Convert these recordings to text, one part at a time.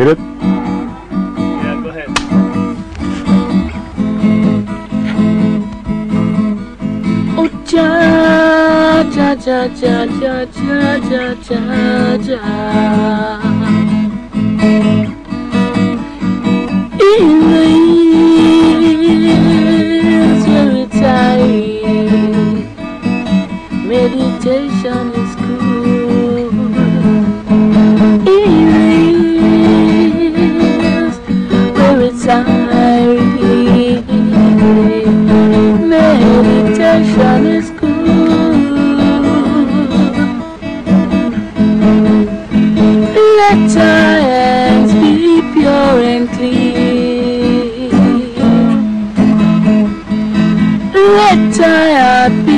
Hit it. Yeah, go ahead. Oh, ja, ja, ja, ja, ja, ja, ja, ja, ja. Let our hands be pure and clean. Let our heart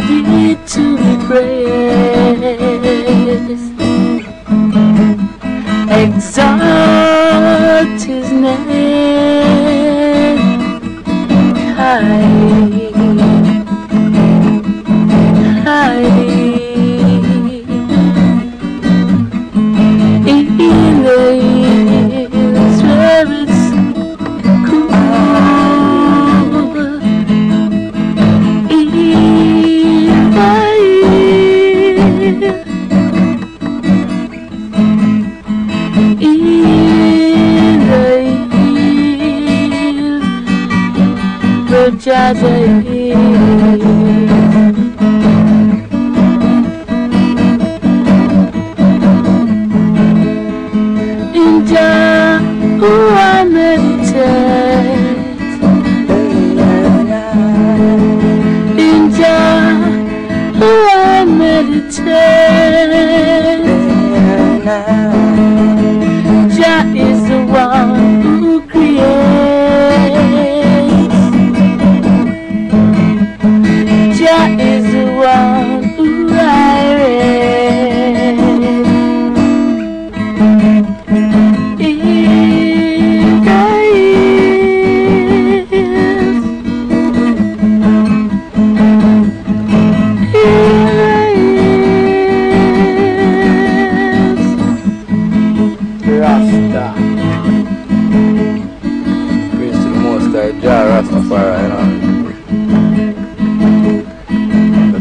worthy to be praised. Exalt His name Jazz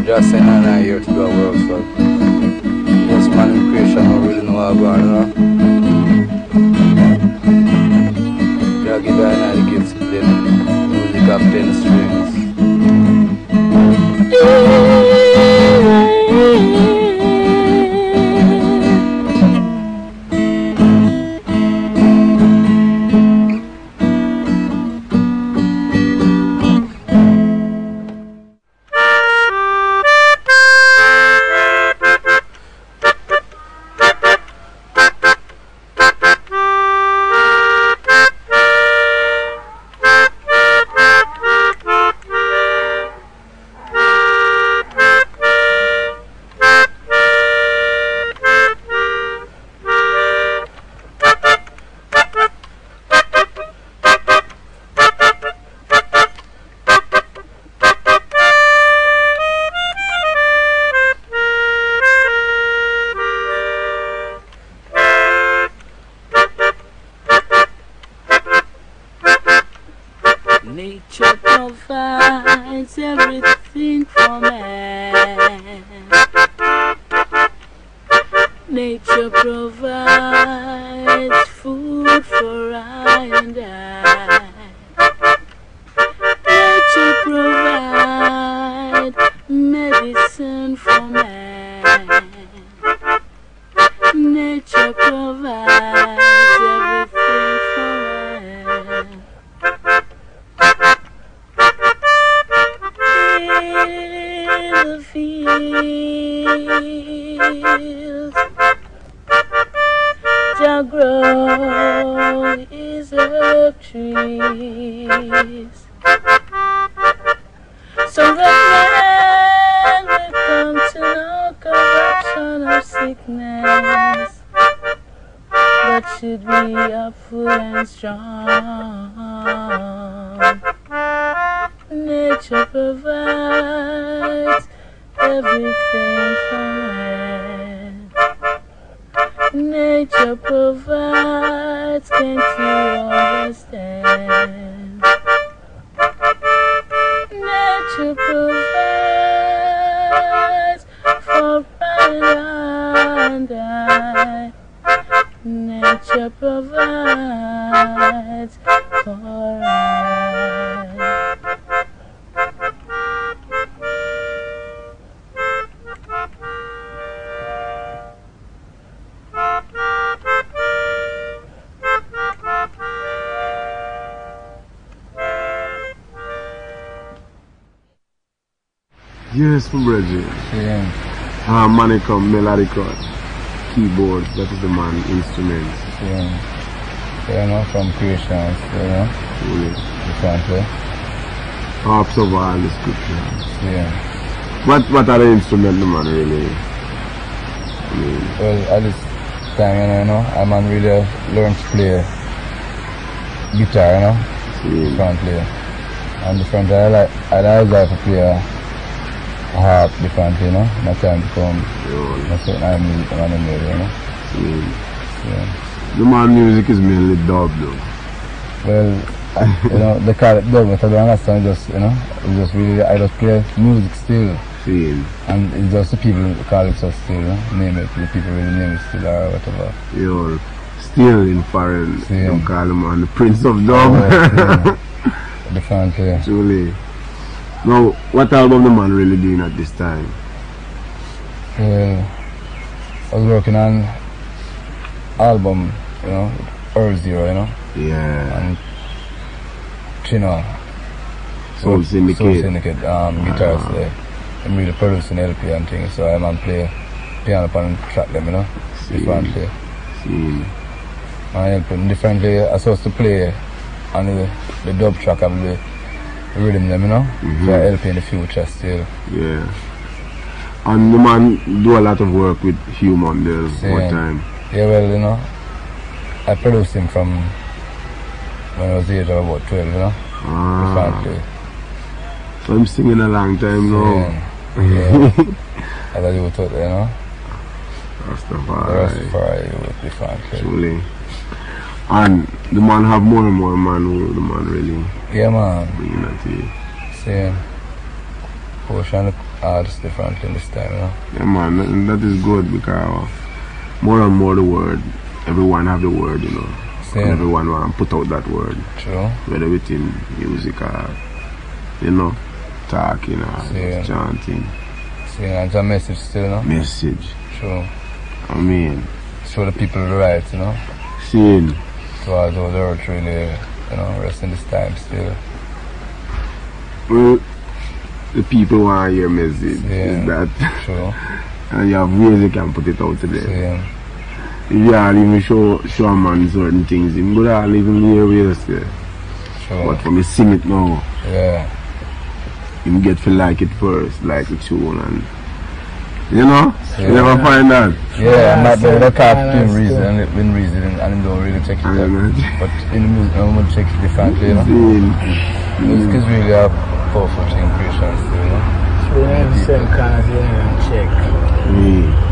just saying I'm not here to do a work, so most man in creation don't really know how to go on. Jah give you another gifts to play music of ten strings. Nature provides everything for man. Nature provides fields, Jah grow is of trees. So that man will come to no corruption of sickness, but should be up full and strong. Nature provides everything man. Nature provides, can't you understand? Nature provides for and I. Nature provides Yes, my brother. Yeah. Uh, Manicum, melodica, keyboard, that is the man, instruments. Yeah. You know, from creations, you know, Really. differently. Harps of all the scriptures. Yeah. What what are the instruments, the man, really? I mean, Well, at this time, you know, I man really learn to play guitar, you know, see, differently. And different, I like, I like to play a harp differently, you know. My time to come, know, I certain I music and I know, you know. see. Yeah. The man music is mainly dub though. Well, I, you know, they call it dub, but I don't understand, just, you know, it's just really, I just play music still. See, And it's just the people call it so still, you know? name it, the people really name it still or whatever. know, still in foreign, See. them call him man the Prince of Dub. Oh, yeah. Differently. Truly. Now, what album the man really doing at this time? Well, I was working on album, you know, Earl Zero, you know, Yeah. and Chinna. Soul Syndicate. Soul Syndicate, um, guitars Ah. there. I'm really producing LP and things, so I'm on play piano upon track them, you know, See. differently. See. I help them differently. I supposed to play on the, the dub track of the rhythm them, you know, so I help in the future still. Yeah. And the man do a lot of work with Hugh Mundell Same. one time. Yeah, well, you know, I produced him from when I was age of about 12, you know, Ah. So I'm singing a long time now. Yeah. yeah. As I do it, you know, the Rastafari. Rastafari with differently. Truly. And the man have more and more man who the man really Yeah, man, bringing that to you. same. Portion artists differently this time, you know. Yeah man, and that is good because more and more the word, everyone have the word, you know. And Same. everyone want to put out that word, True. whether within music or, you know, talking or Yeah. chanting. Same, and it's a message still, know. Message. True. I mean, Show the people the right, you know. seeing, To all those earth really, you know, rest in this time still. well, the people want hear message. Yeah. Is that, True. and you have ways you can put it out to them. Same. If you are even show, show a man certain things, him good all even hear ways there. True. But for me sing it now, Yeah. him get to like it first, like the tune and you know? You never find that. Yeah, and that so the cat kinda team still- reason and it been reason and him don't really check it I out. But in the music, I'm gonna check it differently, you know. Seeing, Music is really a powerful thing, creation still, you know. So you know, same kind of thing, check. me.